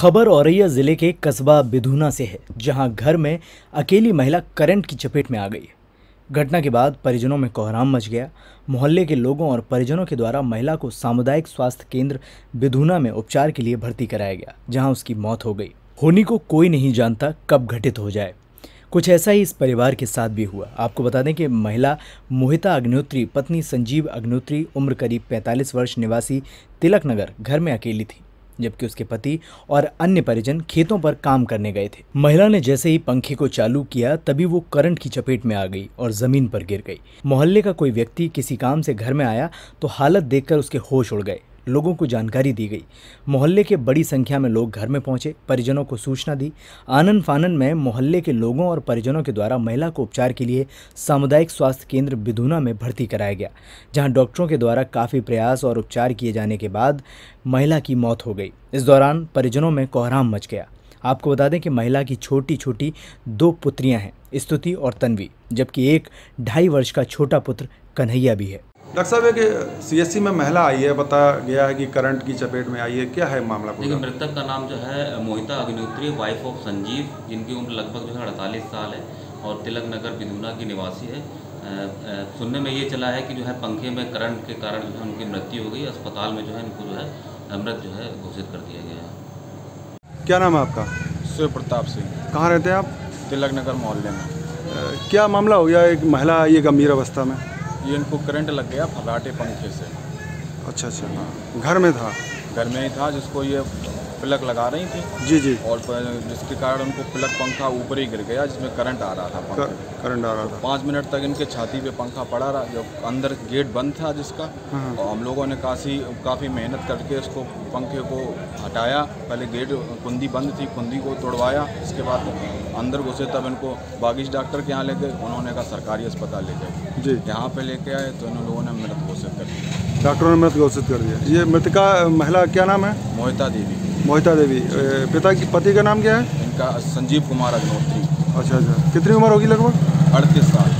खबर औरैया ज़िले के कस्बा बिधुना से है, जहाँ घर में अकेली महिला करंट की चपेट में आ गई। घटना के बाद परिजनों में कोहराम मच गया। मोहल्ले के लोगों और परिजनों के द्वारा महिला को सामुदायिक स्वास्थ्य केंद्र बिधुना में उपचार के लिए भर्ती कराया गया, जहाँ उसकी मौत हो गई। होनी को कोई नहीं जानता कब घटित हो जाए। कुछ ऐसा ही इस परिवार के साथ भी हुआ। आपको बता दें कि महिला मोहिता अग्निहोत्री, पत्नी संजीव अग्निहोत्री, उम्र करीब 45 वर्ष, निवासी तिलक नगर घर में अकेली थी। जबकि उसके पति और अन्य परिजन खेतों पर काम करने गए थे। महिला ने जैसे ही पंखे को चालू किया, तभी वो करंट की चपेट में आ गई और ज़मीन पर गिर गई। मोहल्ले का कोई व्यक्ति किसी काम से घर में आया तो हालत देखकर उसके होश उड़ गए। लोगों को जानकारी दी गई। मोहल्ले के बड़ी संख्या में लोग घर में पहुँचे, परिजनों को सूचना दी। आनंद फानन में मोहल्ले के लोगों और परिजनों के द्वारा महिला को उपचार के लिए सामुदायिक स्वास्थ्य केंद्र बिधुना में भर्ती कराया गया, जहाँ डॉक्टरों के द्वारा काफ़ी प्रयास और उपचार किए जाने के बाद महिला की मौत हो गई। इस दौरान परिजनों में कोहराम मच गया। आपको बता दें कि महिला की छोटी छोटी दो पुत्रियाँ हैं, स्तुति और तन्वी, जबकि एक ढाई वर्ष का छोटा पुत्र कन्हैया भी है। डॉक्टर साहब एक सीएससी में महिला आई है बताया गया है कि करंट की चपेट में आई है क्या है मामला देखिए मृतक का नाम जो है मोहिता अग्निहोत्री वाइफ ऑफ़ संजीव जिनकी उम्र लगभग जो है अड़तालीस साल है और तिलक नगर बिधुना की निवासी है। सुनने में ये चला है कि जो है पंखे में करंट के कारण जो है उनकी मृत्यु हो गई अस्पताल में जो है इनको जो है मृत जो है घोषित कर दिया गया है। क्या नाम है आपका? शिव प्रताप सिंह। कहाँ रहते हैं आप? तिलक नगर मोहल्ले में। क्या मामला हो गया एक महिला आई है गंभीर अवस्था में? ये इनको करंट लग गया फलाटे पंखे से। अच्छा अच्छा हाँ। घर में था? घर में ही था जिसको ये प्लग लगा रही थी। जी जी। और जिसके कारण उनको प्लग पंखा ऊपर ही गिर गया जिसमें करंट आ रहा था पंखे। कर, करंट आ रहा था। पाँच मिनट तक इनके छाती पे पंखा पड़ा रहा जो अंदर गेट बंद था जिसका। हाँ। और हम लोगों ने काफ़ी काफ़ी मेहनत करके उसको पंखे को हटाया। पहले गेट कुंदी बंद थी कुंदी को तोड़वाया। इसके बाद अंदर घुसे तब इनको बागिश डॉक्टर के यहाँ ले गए। उन्होंने कहा सरकारी अस्पताल ले गए। जी। यहाँ पे लेके आए तो इन लोगों ने मृत घोषित कर दिया डॉक्टरों ने मृत घोषित कर दिया। ये मृतका महिला क्या नाम है? मोहिता देवी। मोहिता देवी। पिता की पति का नाम क्या है? इनका संजीव कुमार अग्नोत्री अच्छा अच्छा। कितनी उम्र होगी लगभग? अड़तीस साल।